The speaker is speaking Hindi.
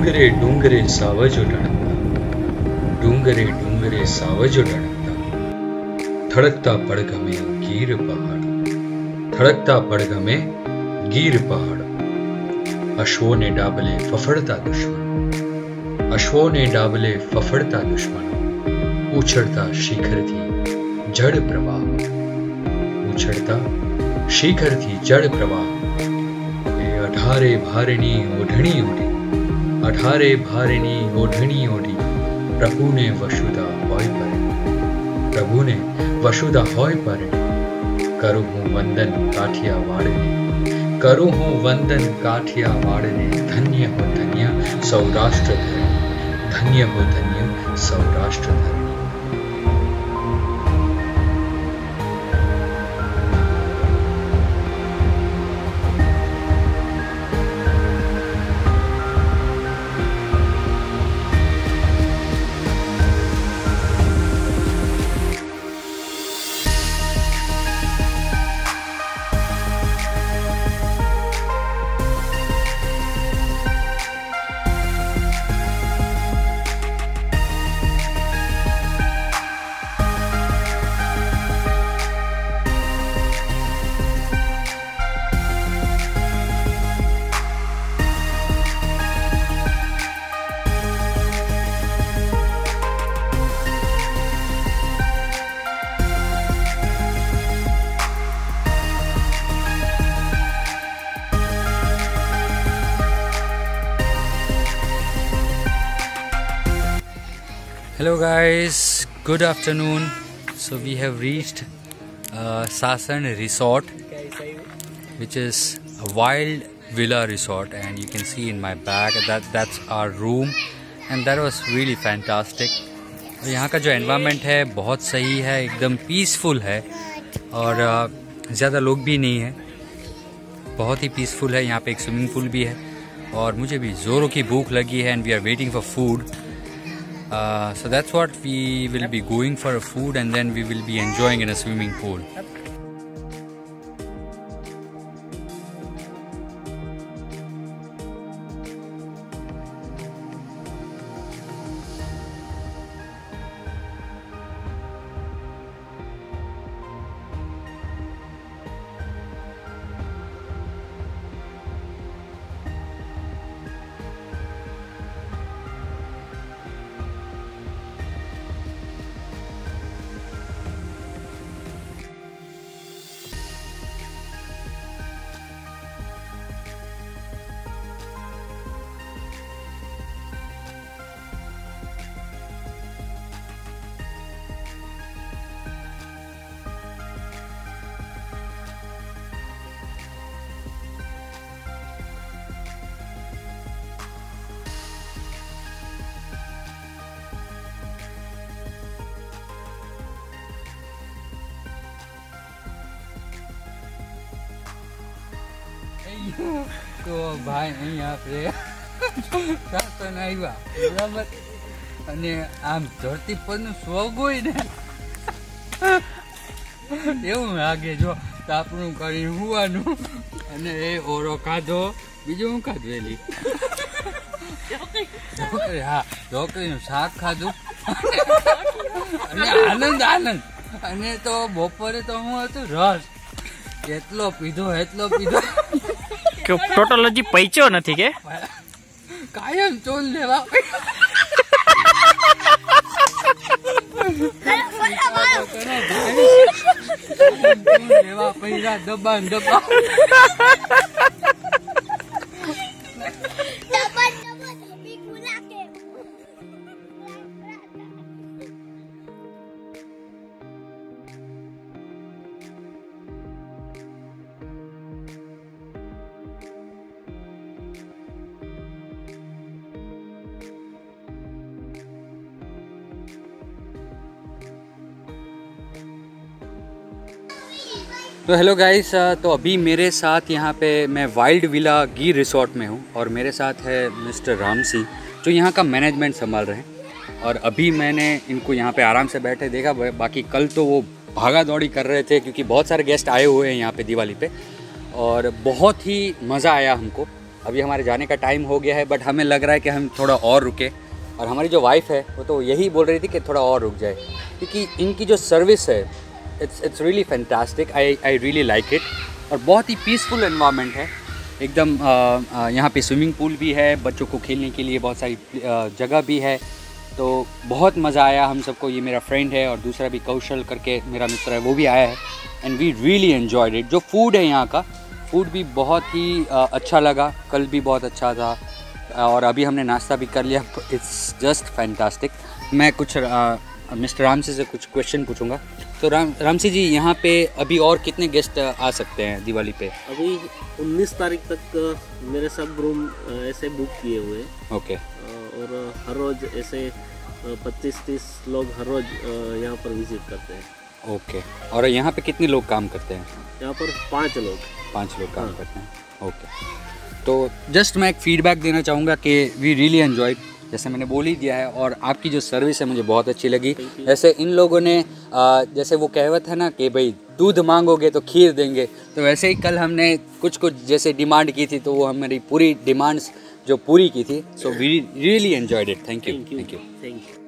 ડુંગરે ડુંગરે સાવજો ટણકતા ડુંગરે ડુંગરે સાવજો ટણકતા થડકતા પડઘમે ગીર પહાડ થડકતા પડઘમે ગીર પહાડ અશ્વોને ડાબલે ફફડતા દુશ્મન અશ્વોને ડાબલે ફફડતા દુશ્મનો ઉછળતા શિખરથી જળ પ્રવાહ ઉછળતા શિખરથી જળ પ્રવાહ એ અઢારે ભારણી ઓઢણી ઉડી અઢારે ભારેની ઓઢણી ઓઢી પ્રભુને વસુધા હોય પરે પ્રભુને વસુધા હોય પરે કરું હું વંદન કાઠિયા વાળને કરું હું વંદન કાઠિયા વાળને ધન્ય હો ધન્ય સૌરાષ્ટ્ર ધરણી ધન્ય હો ધન્ય Saurashtra ધરણી hello guys good afternoon so we have reached Sasan resort which is wild villa resort and you can see in my bag that that's our room and that was really fantastic यहाँ का जो एनवायरनमेंट है, बहुत सही है, एकदम पीसफुल है, और uh, ज़्यादा लोग भी नहीं है। बहुत ही पीसफुल है, यहाँ पे एक स्विमिंग पूल भी है, और मुझे भी ज़ोरों की भूख लगी है and we are waiting for food Uh, so that's what we will be going for a food and then we will be enjoying in a swimming pool. તો ભાઈ, અહીં આપણે શાસન આવ્યા. બરાબર? અને આમ ધરતી પરનું સ્વગ હોય ને, એવું લાગે જો, તાપણું કરી હુવાનું. અને એ ઓરો ખાધો બીજું હું ખાધું એલી હા, ઢોકળીનું શાક ખાધું. અને આનંદ આનંદ. અને તો બપોરે તો હું હતું રસ. એટલો પીધો એટલો પીધો. કે ટોટલ હજી પૈચો નથી કે? કાયમ ચોલ લેવા. લેવા પૈસા દબાણ દબાણ. तो हेलो गाइस तो अभी मेरे साथ यहाँ पे मैं वाइल्ड विला गिर रिसोर्ट में हूँ और मेरे साथ है मिस्टर राम सिंह जो यहाँ का मैनेजमेंट संभाल रहे हैं। और अभी मैंने इनको यहाँ पे आराम से बैठे देखा बाकी कल तो वो भागा दौड़ी कर रहे थे क्योंकि बहुत सारे गेस्ट आए हुए हैं यहाँ पे दिवाली पे। और बहुत ही मज़ा आया हमको। अभी हमारे जाने का टाइम हो गया है बट हमें लग रहा है कि हम थोड़ा और रुके। और हमारी जो वाइफ है, वो तो यही बोल रही थी कि थोड़ा और रुक जाए। क्योंकि इनकी जो सर्विस है it's it's really fantastic I I really like it और बहुत ही पीसफुल इन्वामेंट है. एकदम यहाँ पे स्विमिंग पूल भी है, बच्चों को खेलने के लिए बहुत सारी जगह भी है. तो बहुत मज़ा आया हम सबको. ये मेरा फ्रेंड है और दूसरा भी कौशल करके मेरा मित्र है, वो भी आया है. And we really enjoyed it जो फ़ूड है यहाँ का फ़ूड भी बहुत ही अच्छा लगा. कल भी बहुत अच्छा था. और अभी हमने नाश्ता भी कर लिया. इट्स जस्ट फैंटास्टिक मैं कुछ मिस्टर रामसी से कुछ क्वेश्चन पूछूँगा. तो राम रामसी जी यहाँ पे अभी और कितने गेस्ट आ सकते हैं दिवाली पे? अभी 19 तारीख तक मेरे सब रूम ऐसे बुक किए हुए। हैं ओके और हर रोज ऐसे पच्चीस तीस लोग हर रोज यहाँ पर विज़िट करते हैं। ओके और यहाँ पे कितने लोग काम करते हैं? यहाँ पर पाँच लोग। पाँच लोग काम हाँ। करते हैं। ओके तो जस्ट मैं एक फीडबैक देना चाहूँगा कि वी रियली एन्जॉय जैसे मैंने बोल ही दिया है और आपकी जो सर्विस है मुझे बहुत अच्छी लगी। जैसे इन लोगों ने जैसे वो कहवत है ना कि भाई दूध मांगोगे तो खीर देंगे। तो वैसे ही कल हमने कुछ कुछ जैसे डिमांड की थी तो वो हमारी पूरी डिमांड्स जो पूरी की थी। So we really enjoyed it thank you thank you thank you